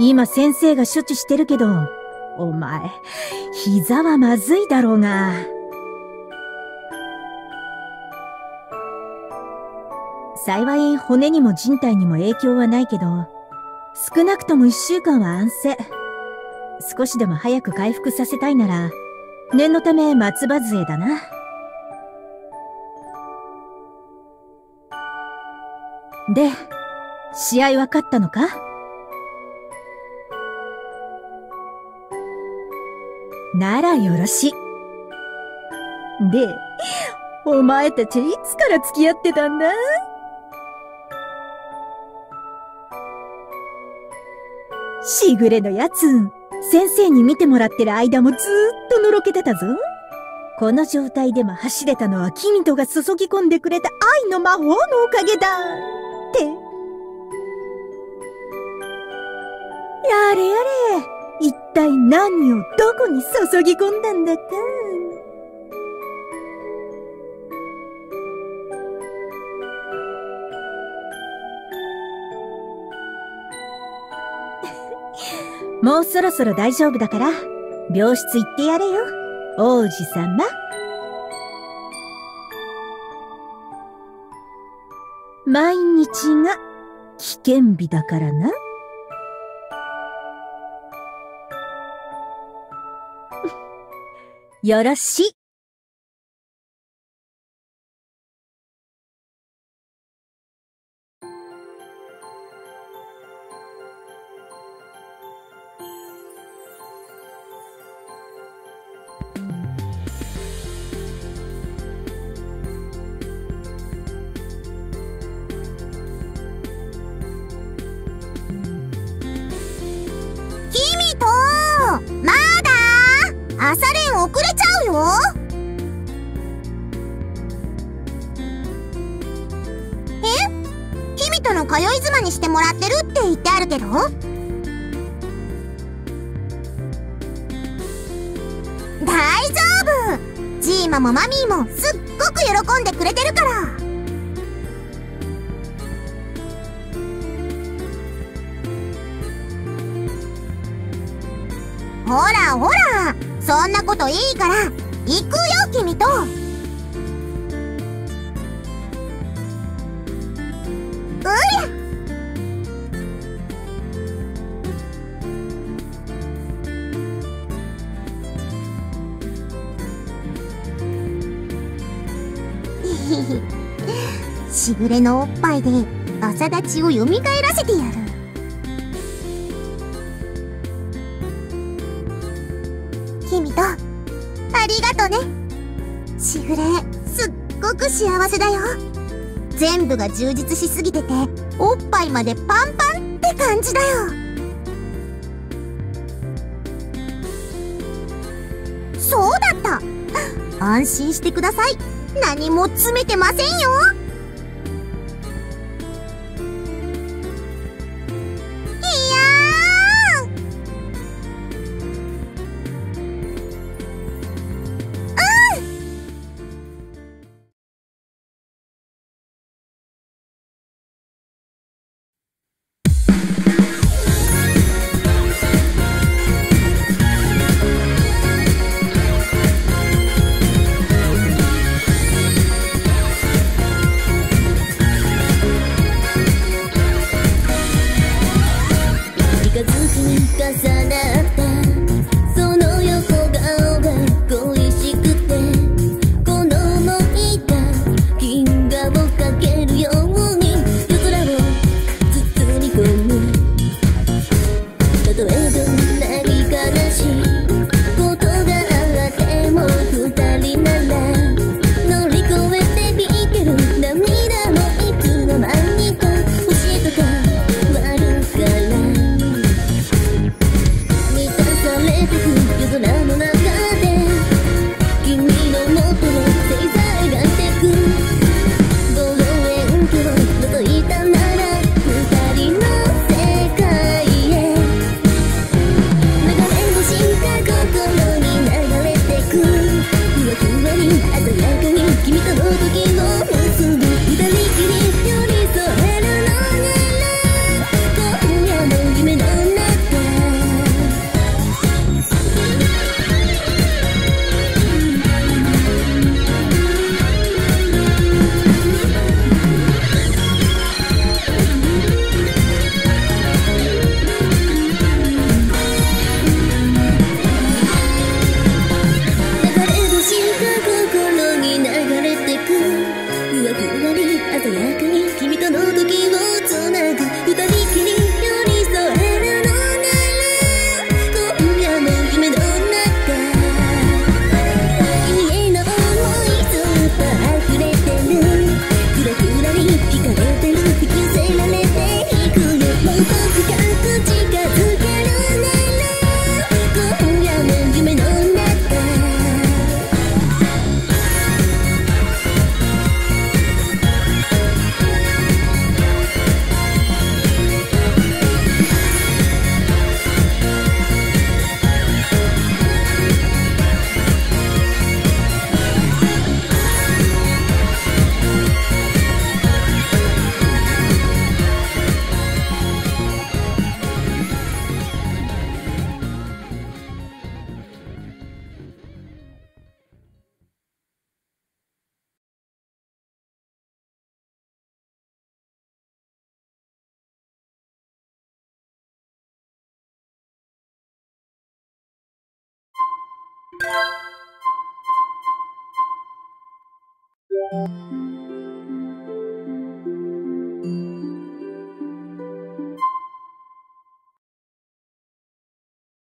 今先生が処置してるけど、お前、膝はまずいだろうが。幸い骨にも人体にも影響はないけど、少なくとも一週間は安静。少しでも早く回復させたいなら、念のため松葉杖だな。で、試合は勝ったのか？ならよろし。で、お前たちいつから付き合ってたんだ？しぐれのやつ、先生に見てもらってる間もずーっとのろけてたぞ。この状態でも走れたのは君とが注ぎ込んでくれた愛の魔法のおかげだ体何をどこに注ぎ込んだんだか。もうそろそろ大丈夫だから、病室行ってやれよ、王子様。毎日が危険日だからな。よろしにしてもらってるって言ってあるけど。大丈夫。ジーマもマミーもすっごく喜んでくれてるから。ほらほら。そんなこといいから。行くよ君と。うりしぐれのおっぱいで朝立ちを蘇らせてやる。君とありがとね。しぐれすっごく幸せだよ。全部が充実しすぎてておっぱいまでパンパンって感じだよ。そうだった。安心してください。何も詰めてませんよ。うん